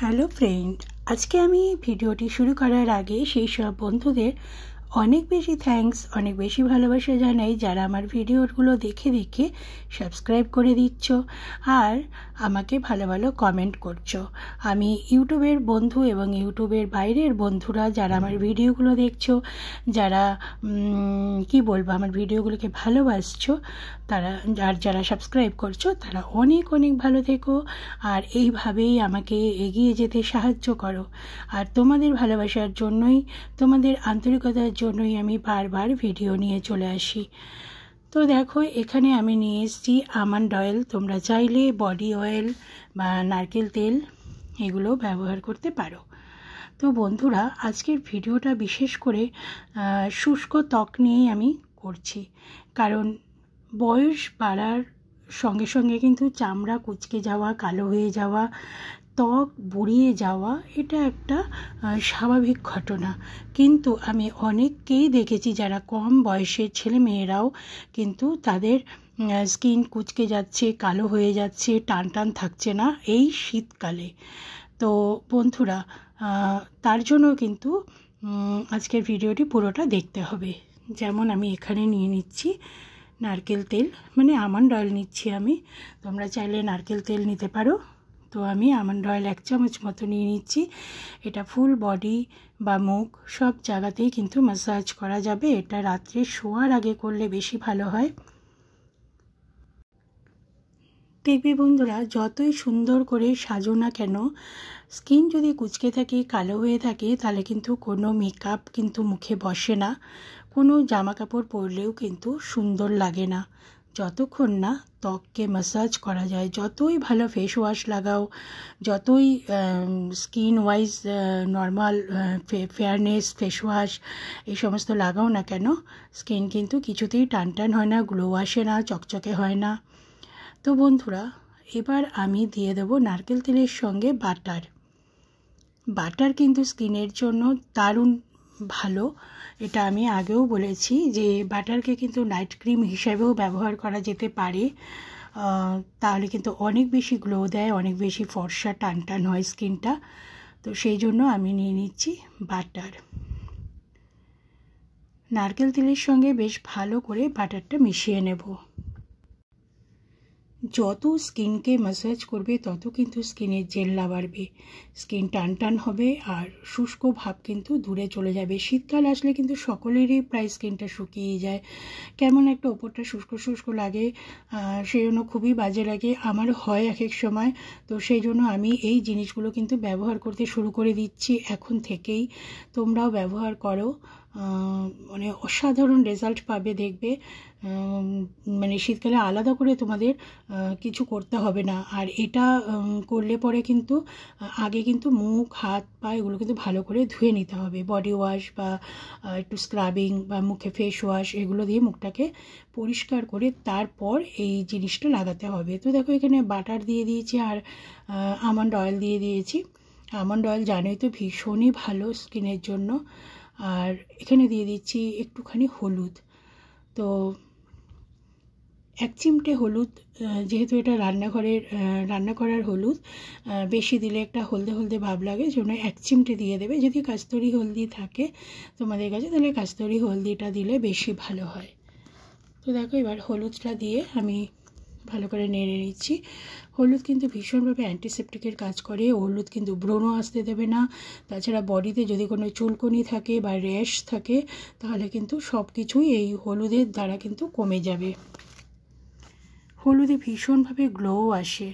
Hello friend আজকে আমি ভিডিওটি শুরু করার আগে সেই সব বন্ধুদের অনেক বেশি থ্যাঙ্কস অনেক বেশি ভালোবাসা জানাই যারা আমার ভিডিওগুলো দেখে দেখে সাবস্ক্রাইব করে দিচ্ছ আর আমাকে ভালো ভালো কমেন্ট করছ। আমি ইউটিউবের বন্ধু এবং ইউটিউবের বাইরের বন্ধুরা যারা আমার ভিডিওগুলো দেখছ, যারা কি বলব, আমার ভিডিওগুলোকে ভালোবাসছো, তারা, আর যারা সাবস্ক্রাইব করছ, তারা অনেক অনেক ভালো থেকো আর এইভাবেই আমাকে এগিয়ে যেতে সাহায্য করো। আর তোমাদের ভালোবাসার জন্যই তোমাদের আন্তরিকতার জন্যই আমি বারবার ভিডিও নিয়ে চলে আসি। তো দেখো, এখানে আমি নিয়ে এসেছি আমন্ড অয়েল। তোমরা চাইলে বডি অয়েল বা নারকেল তেল এগুলো ব্যবহার করতে পারো। তো বন্ধুরা, আজকের ভিডিওটা বিশেষ করে শুষ্ক ত্বক নিয়েই আমি করছি। কারণ বয়স বাড়ার সঙ্গে সঙ্গে কিন্তু চামড়া কুচকে যাওয়া, কালো হয়ে যাওয়া ত্বক বুড়িয়ে যাওয়া, এটা একটা স্বাভাবিক ঘটনা। কিন্তু আমি অনেককেই দেখেছি যারা কম বয়সের ছেলে মেয়েরাও কিন্তু তাদের স্কিন কুচকে যাচ্ছে, কালো হয়ে যাচ্ছে টান টান থাকছে না এই শীতকালে। তো বন্ধুরা তার জন্য কিন্তু আজকের ভিডিওটি পুরোটা দেখতে হবে। যেমন আমি এখানে নিয়ে নিচ্ছি নারকেল তেল মানে আমন্ড অয়েল নিচ্ছি আমি। তোমরা চাইলে নারকেল তেল নিতে পারো। তো আমি আমন্ড অয়েল এক চামচ মতো নিয়ে নিচ্ছি। এটা ফুল বডি বা মুখ সব জায়গাতেই কিন্তু ম্যাসাজ করা যাবে। এটা রাত্রে শোয়ার আগে করলে বেশি ভালো হয়। দেখবে বন্ধুরা, যতই সুন্দর করে সাজো না কেন, স্কিন যদি কুচকে থাকে, কালো হয়ে থাকে, তাহলে কিন্তু কোনো মেকআপ কিন্তু মুখে বসে না। কোনো জামা কাপড় পরলেও কিন্তু সুন্দর লাগে না। যতক্ষণ না ত্বককে ম্যাসাজ করা যায়, যতই ভালো ফেস ওয়াশ লাগাও, যতই skin wise normal fairness face wash এই সমস্ত লাগাও না কেন স্কিন কিন্তু কিছুতেই টান টান হয় না গ্লো আসে না, চকচকে হয় না। তো বন্ধুরা, এবার আমি দিয়ে দেবো নারকেল তেলের সঙ্গে বাটার। বাটার কিন্তু স্কিনের জন্য দারুণ ভালো। এটা আমি আগেও বলেছি যে বাটারকে কিন্তু নাইট ক্রিম হিসাবেও ব্যবহার করা যেতে পারে। তাহলে কিন্তু অনেক বেশি গ্লো দেয়, অনেক বেশি ফর্সা টান টান হয় স্কিনটা। তো সেই জন্য আমি নিয়ে নিচ্ছি বাটার। নারকেল তেলের সঙ্গে বেশ ভালো করে বাটারটা মিশিয়ে নেব। যত স্কিনকে ম্যাসাজ করবে, তত কিন্তু স্কিনের জেল্লা বাড়বে। স্কিন টান টান হবে আর শুষ্ক ভাব কিন্তু দূরে চলে যাবে। শীতকাল আসলে কিন্তু সকলেরই প্রায় স্কিনটা শুকিয়ে যায়। কেমন একটা ওপরটা শুষ্ক শুষ্ক লাগে সেই জন্য খুবই বাজে লাগে। আমার হয় এক এক সময়। তো সেই জন্য আমি এই জিনিসগুলো কিন্তু ব্যবহার করতে শুরু করে দিচ্ছি এখন থেকেই। তোমরাও ব্যবহার করো। মানে অসাধারণ রেজাল্ট পাবে, দেখবে। মানে শীতকালে আলাদা করে তোমাদের কিছু করতে হবে না। আর এটা করলে পরে কিন্তু আগে কিন্তু মুখ, হাত, পা এগুলো কিন্তু ভালো করে ধুয়ে নিতে হবে। বডি ওয়াশ বা একটু স্ক্রাবিং বা মুখে ফেস ওয়াশ এগুলো দিয়ে মুখটাকে পরিষ্কার করে তারপর এই জিনিসটা লাগাতে হবে। তো দেখো এখানে বাটার দিয়ে দিয়েছি আর আমন্ড অয়েল দিয়ে দিয়েছি। আমন্ড অয়েল জানোই তো ভীষণই ভালো স্কিনের জন্য। আর এখানে দিয়ে দিচ্ছি একটুখানি হলুদ। তো এক চিমটে হলুদ যেহেতু এটা রান্নাঘরের রান্না করার হলুদ বেশি দিলে একটা হলদে হলদে ভাব লাগে জন্য এক চিমটে দিয়ে দেবে। যদি কাস্তরি হলদি থাকে তোমাদের কাছে, তাহলে কাস্তরি হলদিটা দিলে বেশি ভালো হয়। তো দেখো এবার হলুদটা দিয়ে আমি ভালো করে নেড়ে নিচ্ছি। হলুদ কিন্তু ভীষণভাবে অ্যান্টিসেপটিকের কাজ করে। হলুদ কিন্তু ব্রণ আসতে দেবে না। তাছাড়া বডিতে যদি কোনো চুলকনি থাকে বা র্যাশ থাকে, তাহলে কিন্তু সব কিছুই এই হলুদের দ্বারা কিন্তু কমে যাবে। হলুদে ভীষণভাবে গ্লো আসে।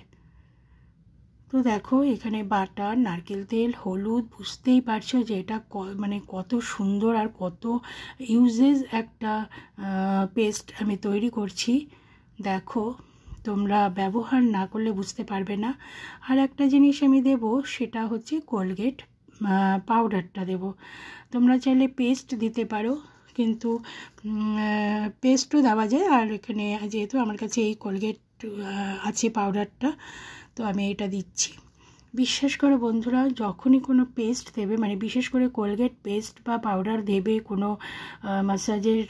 তো দেখো, এখানে বাটার, নারকেল তেল, হলুদ, বুঝতেই পারছ যে এটা মানে কত সুন্দর আর কত ইউজেস একটা পেস্ট আমি তৈরি করছি। দেখো তোমরা ব্যবহার না করলে বুঝতে পারবে না। আর একটা জিনিস আমি দেব, সেটা হচ্ছে কোলগেট পাউডারটা দেব। তোমরা চাইলে পেস্ট দিতে পারো, কিন্তু পেস্টও দেওয়া যায়। আর এখানে যেহেতু আমার কাছে এই কোলগেট আছে পাউডারটা, তো আমি এটা দিচ্ছি। বিশ্বাস করো বন্ধুরা, যখনই কোনো পেস্ট দেবে মানে বিশেষ করে কোলগেট পেস্ট বা পাউডার দেবে কোনো মাসাজের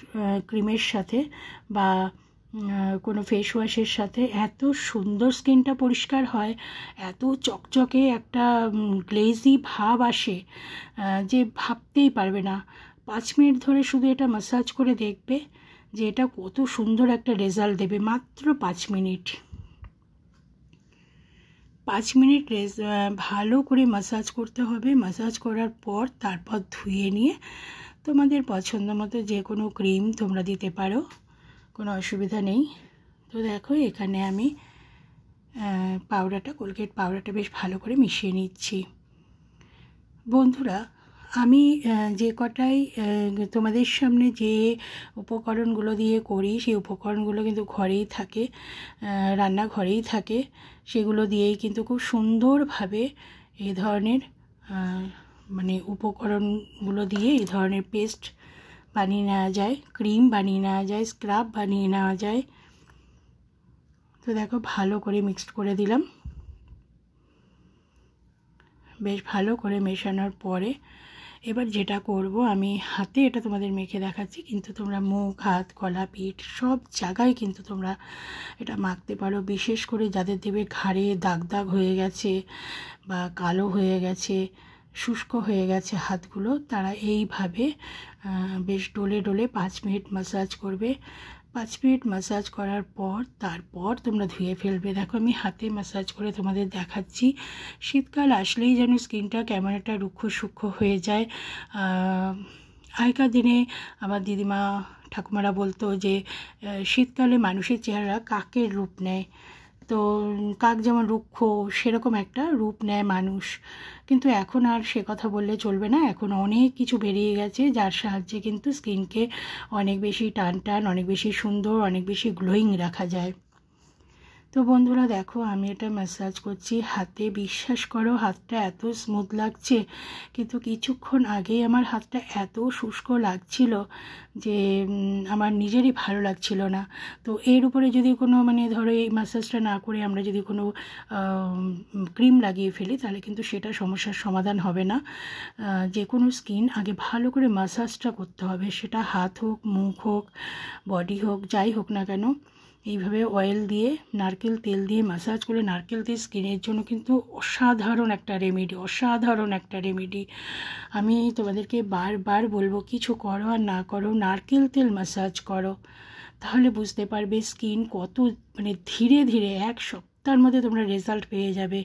ক্রিমের সাথে বা কোনো ফেস ওয়াশের সাথে এত সুন্দর স্কিনটা পরিষ্কার হয়, এত চকচকে একটা গ্লেজি ভাব আসে যে ভাবতেই পারবে না। পাঁচ মিনিট ধরে শুধু এটা মাসাজ করে দেখবে যে এটা কত সুন্দর একটা রেজাল্ট দেবে, মাত্র পাঁচ মিনিট। পাঁচ মিনিট রেস ভালো করে মাসাজ করতে হবে। মাসাজ করার পর তারপর ধুয়ে নিয়ে তোমাদের পছন্দ মতো যে কোনো ক্রিম তোমরা দিতে পারো। কোনো অসুবিধা নেই। তো দেখো, এখানে আমি পাউডারটা কোলগেট পাউডারটা বেশ ভালো করে মিশিয়ে নিচ্ছি। বন্ধুরা, আমি যে কটাই তোমাদের সামনে যে উপকরণগুলো দিয়ে করি, সেই উপকরণগুলো কিন্তু ঘরেই থাকে রান্নাঘরেই থাকে। সেগুলো দিয়েই কিন্তু খুব সুন্দরভাবে এই ধরনের মানে উপকরণগুলো দিয়ে এই ধরনের পেস্ট বানিয়ে নেওয়া যায়, ক্রিম বানিয়ে নেওয়া যায়, স্ক্রাব বানিয়ে নেওয়া যায়। তো দেখো, ভালো করে মিক্সড করে দিলাম। বেশ ভালো করে মেশানোর পরে এবার যেটা করব, আমি হাতে এটা তোমাদের মেখে দেখাচ্ছি, কিন্তু তোমরা মুখ, হাত, গলা, পিঠ সব জায়গায় কিন্তু তোমরা এটা মাখতে পারো। বিশেষ করে যাদের দেবে ঘাড়ে দাগ দাগ হয়ে গেছে বা কালো হয়ে গেছে শুষ্ক হয়ে গেছে হাতগুলো। তারা এইভাবে বেশ ডোলে ডোলে পাঁচ মিনিট মাসাজ করবে। পাঁচ মিনিট মাসাজ করার পর, তারপর তোমরা ধুয়ে ফেলবে। দেখো, আমি হাতে মাসাজ করে তোমাদের দেখাচ্ছি। শীতকাল আসলেই যেন স্কিনটা একটা রুক্ষ সূক্ষ্ম হয়ে যায়। আগেকার দিনে আমার দিদিমা ঠাকুমারা বলতো যে শীতকালে মানুষের চেহারা কাকের রূপ নেয়? তো কাক যেমন রুক্ষ, সেরকম একটা রূপ নেয় মানুষ। কিন্তু এখন আর সে কথা বললে চলবে না। এখন অনেক কিছু বেরিয়ে গেছে, যার সাহায্যে কিন্তু স্কিনকে অনেক বেশি টান টান অনেক বেশি সুন্দর, অনেক বেশি গ্লোয়িং রাখা যায়। তো বন্ধুরা দেখো, আমি এটা ম্যাসাজ করছি। হাতে বিশ্বাস করো, হাতটা এত স্মুথ লাগছে। কিন্তু কিছুক্ষণ আগেই আমার হাতটা এত শুষ্ক লাগছিল যে আমার নিজেরই ভালো লাগছিল না। তো এর উপরে যদি কোনো মানে ধরো এই ম্যাসাজটা না করে আমরা যদি কোনো ক্রিম লাগিয়ে ফেলি, তাহলে কিন্তু সেটা সমস্যার সমাধান হবে না। যে কোনো স্কিন আগে ভালো করে ম্যাসাজটা করতে হবে। সেটা হাত হোক, মুখ হোক বডি হোক, যাই হোক না কেন। এইভাবে অয়েল দিয়ে, নারকেল তেল দিয়ে ম্যাসাজ করে নারকেল তেল স্কিনের জন্য কিন্তু অসাধারণ একটা রেমেডি অসাধারণ একটা রেমেডি আমি তোমাদেরকে বারবার বলব, কিছু করো আর না করো, নারকেল তেল ম্যাসাজ করো। তাহলে বুঝতে পারবে স্কিন কত মানে ধীরে ধীরে এক সপ্তাহের মধ্যে তোমরা রেজাল্ট পেয়ে যাবে।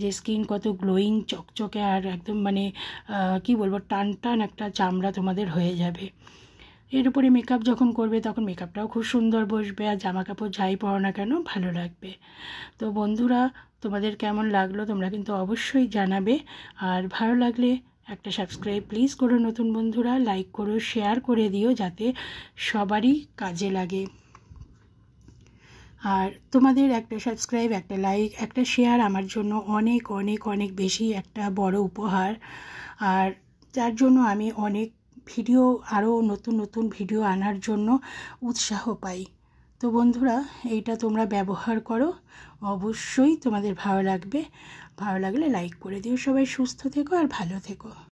যে স্কিন কত গ্লোয়িং চকচকে আর একদম মানে কি বলব টান টান একটা চামড়া তোমাদের হয়ে যাবে। এর উপরে মেকআপ যখন করবে তখন মেকআপটাও খুব সুন্দর বসবে আর জামা কাপড় যাই পরো না কেন ভালো লাগবে। তো বন্ধুরা, তোমাদের কেমন লাগল তোমরা কিন্তু অবশ্যই জানাবে। আর ভালো লাগলে একটা সাবস্ক্রাইব প্লিজ করো নতুন বন্ধুরা লাইক করো শেয়ার করে দিও যাতে সবারই কাজে লাগে। আর তোমাদের একটা সাবস্ক্রাইব একটা লাইক একটা শেয়ার আমার জন্য অনেক অনেক অনেক বেশি একটা বড় উপহার। আর যার জন্য আমি অনেক ভিডিও আরও নতুন নতুন ভিডিও আনার জন্য উৎসাহ পাই। তো বন্ধুরা, এইটা তোমরা ব্যবহার করো। অবশ্যই তোমাদের ভালো লাগবে। ভালো লাগলে লাইক করে দিও। সবাই সুস্থ থেকো আর ভালো থেকো।